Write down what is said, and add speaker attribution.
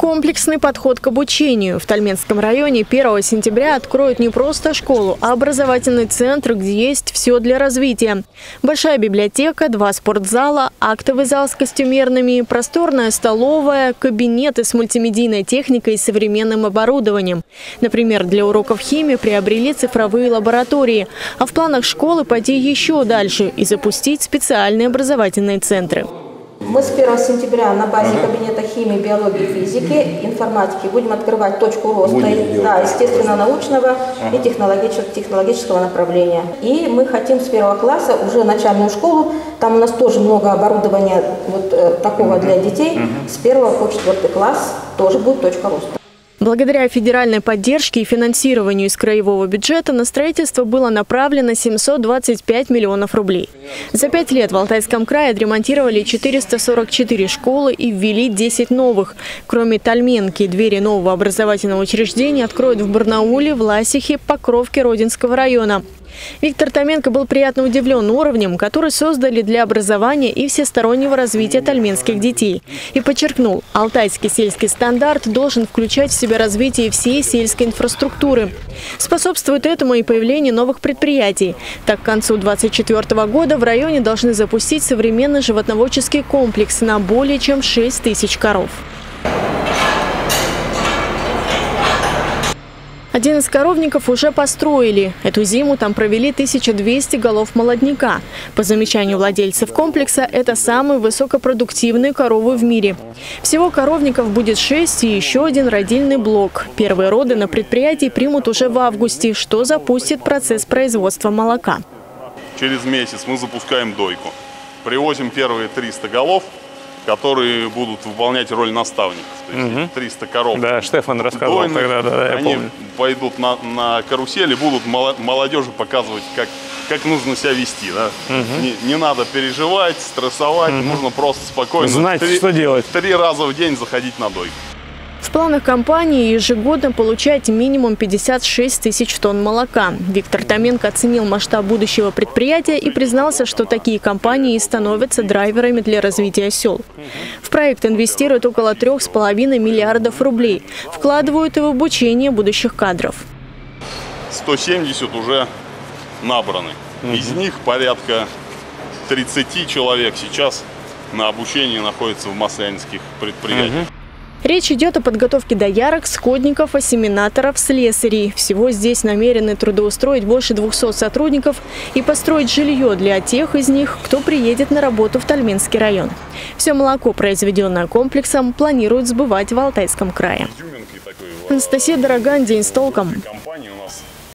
Speaker 1: Комплексный подход к обучению. В Тальменском районе 1 сентября откроют не просто школу, а образовательный центр, где есть все для развития. Большая библиотека, два спортзала, актовый зал с костюмерными, просторная столовая, кабинеты с мультимедийной техникой и современным оборудованием. Например, для уроков химии приобрели цифровые лаборатории. А в планах школы пойти еще дальше и запустить специальные образовательные центры.
Speaker 2: Мы с 1 сентября на базе кабинета химии, биологии, физики, информатики будем открывать точку роста да, естественно-научного и технологического, технологического направления. И мы хотим с первого класса уже начальную школу, там у нас тоже много оборудования вот э, такого для детей, с первого по четвертый класс тоже будет точка роста.
Speaker 1: Благодаря федеральной поддержке и финансированию из краевого бюджета на строительство было направлено 725 миллионов рублей. За пять лет в Алтайском крае отремонтировали 444 школы и ввели 10 новых. Кроме Тальменки, двери нового образовательного учреждения откроют в Барнауле, Власихе, Покровке Родинского района. Виктор Томенко был приятно удивлен уровнем, который создали для образования и всестороннего развития тальменских детей. И подчеркнул, алтайский сельский стандарт должен включать в себя развитие всей сельской инфраструктуры. Способствует этому и появление новых предприятий. Так, к концу 2024 года в районе должны запустить современный животноводческий комплекс на более чем 6 тысяч коров. Один из коровников уже построили. Эту зиму там провели 1200 голов молодняка. По замечанию владельцев комплекса, это самые высокопродуктивные коровы в мире. Всего коровников будет 6 и еще один родильный блок. Первые роды на предприятии примут уже в августе, что запустит процесс производства молока.
Speaker 3: Через месяц мы запускаем дойку. Привозим первые 300 голов – которые будут выполнять роль наставников. То есть угу. 300 коров.
Speaker 4: Да, Штефан рассказывал дойных, тогда, да, я
Speaker 3: Они
Speaker 4: помню.
Speaker 3: пойдут на, на карусели, будут молодежи показывать, как, как нужно себя вести. Да? Угу. Не, не надо переживать, стрессовать, угу. нужно просто спокойно.
Speaker 4: Знать, три, что делать.
Speaker 3: Три раза в день заходить на дойку.
Speaker 1: В планах компании ежегодно получать минимум 56 тысяч тонн молока. Виктор Томенко оценил масштаб будущего предприятия и признался, что такие компании становятся драйверами для развития сел. В проект инвестируют около 3,5 миллиардов рублей. Вкладывают и в обучение будущих кадров.
Speaker 3: 170 уже набраны. Из них порядка 30 человек сейчас на обучении находятся в маслянинских предприятиях.
Speaker 1: Речь идет о подготовке доярок, сходников, ассиминаторов, слесарей. Всего здесь намерены трудоустроить больше 200 сотрудников и построить жилье для тех из них, кто приедет на работу в Тальминский район. Все молоко, произведенное комплексом, планируют сбывать в Алтайском крае. Анастасия Дороган, День с толком.